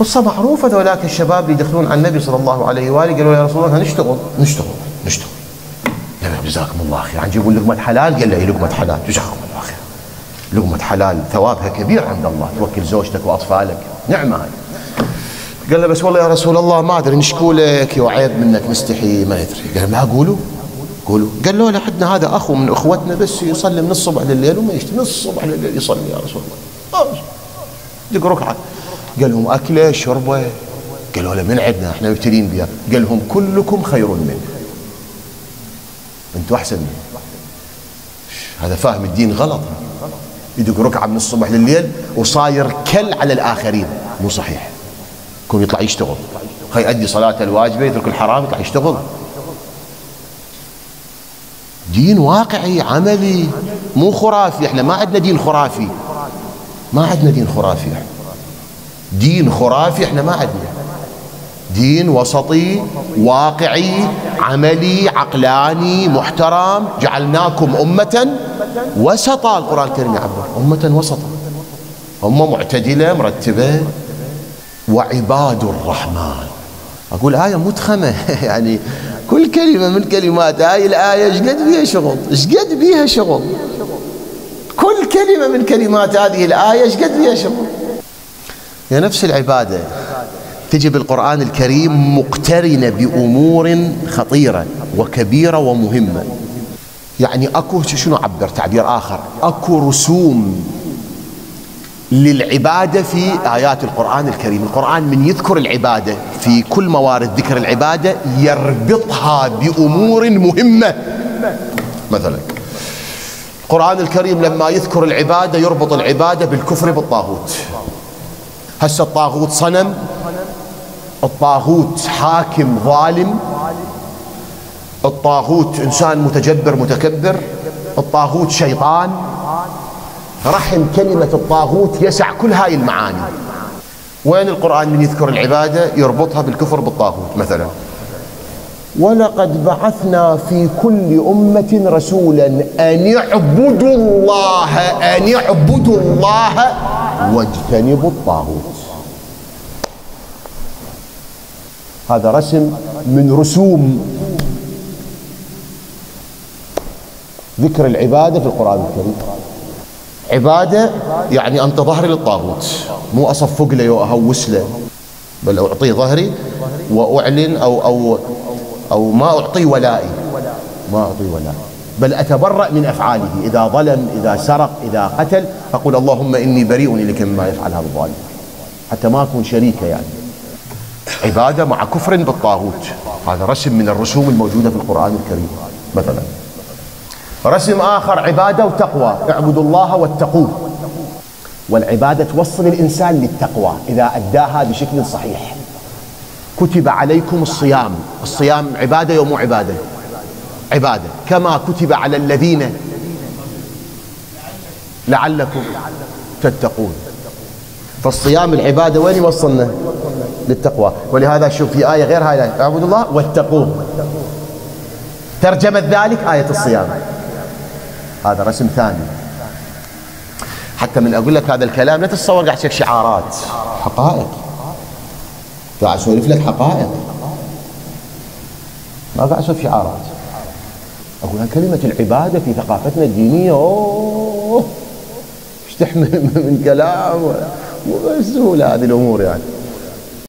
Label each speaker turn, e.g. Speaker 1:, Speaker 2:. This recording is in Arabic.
Speaker 1: قصة معروفة ذولاك الشباب اللي يدخلون على النبي صلى الله عليه وآله. قالوا يا رسول الله نشتغل نشتغل نشتغل. جزاكم الله خير عن يقول لقمة حلال؟ قال له إيه لقمة حلال؟ جزاكم الله خير لقمة حلال ثوابها كبير عند الله. توكل زوجتك وأطفالك. نعمة هاي. قال له بس والله يا رسول الله ما أدري نشكو لك وعيب منك نستحي ما يدري. قال لا قولوا قولوا. قال له لحدنا هذا أخو من أخوتنا بس يصلي من الصبح لليل وما يشتي من الصبح لليل يصلي يا رسول الله. دق ركعة. قال لهم أكلة شربة. قالوا له من عندنا؟ إحنا مبتلين بها قال لهم كلكم خير منه. أنتوا أحسن منه. هذا فاهم الدين غلط. يدق ركعة من الصبح لليل وصاير كل على الآخرين. مو صحيح. يكون يطلع يشتغل. خي يؤدي صلاته الواجبة يترك الحرام يطلع يشتغل. دين واقعي عملي. مو خرافي. إحنا ما عندنا دين خرافي. ما عندنا دين خرافي. إحنا دين خرافي إحنا ما عندنا دين وسطي واقعي عملي عقلاني محترم جعلناكم أمة وسطا القرآن الكريم يعبر أمة وسطا. أمة معتدلة مرتبة وعباد الرحمن. أقول آية متخمة. يعني كل كلمة من كلمات. هاي الآية إيش قد بيها شغل؟ إيش قد بيها شغل؟ كل كلمة من كلمات هذه الآية إيش قد بيها شغل؟ هي نفس العبادة. تجي بالقرآن الكريم مقترنة بأمور خطيرة وكبيرة ومهمة. يعني أكو شنو عبر تعبير آخر؟ أكو رسوم للعبادة في آيات القرآن الكريم. القرآن من يذكر العبادة في كل موارد ذكر العبادة يربطها بأمور مهمة. مثلا القرآن الكريم لما يذكر العبادة يربط العبادة بالكفر بالطاغوت. هسه الطاغوت صنم. الطاغوت حاكم ظالم. الطاغوت إنسان متجبر متكبر. الطاغوت شيطان. رحم كلمة الطاغوت يسع كل هاي المعاني. وين القرآن من يذكر العبادة؟ يربطها بالكفر بالطاغوت مثلا. ولقد بعثنا في كل أمة رسولا أن اعبدوا الله أن اعبدوا الله واجتنبوا الطاغوت. هذا رسم من رسوم ذكر العبادة في القرآن الكريم. عبادة يعني أنت ظهري للطاغوت مو أصفق له وأهوس له. بل أعطيه ظهري وأعلن أو أو أو ما أعطي ولائي. ما أعطي ولائي. بل أتبرأ من أفعاله. إذا ظلم إذا سرق إذا قتل أقول اللهم إني بريء إليك مما يفعل هذا الظالم. حتى ما أكون شريكة يعني. عبادة مع كفر بالطاغوت. هذا رسم من الرسوم الموجودة في القرآن الكريم مثلا. رسم آخر عبادة وتقوى. اعبدوا الله واتقوه. والعبادة توصل الإنسان للتقوى إذا أداها بشكل صحيح. كتب عليكم الصيام. الصيام عبادة يوم عبادة. عبادة. كما كتب على الذين لعلكم تتقون. فالصيام العبادة وين يوصلنا؟ للتقوى. ولهذا شوف في آية غير هاي اعبدوا الله واتقوه. ترجمة ذلك آية الصيام. هذا رسم ثاني. حتى من أقول لك هذا الكلام لا تتصور قاعد تشوف شعارات. حقائق. قاعد أسولف لك حقائق. ما قاعد أسولف شعارات. أقول كلمة العبادة في ثقافتنا الدينية أوه! إيش تحمل من كلام؟ مو بسهولة هذه الأمور يعني.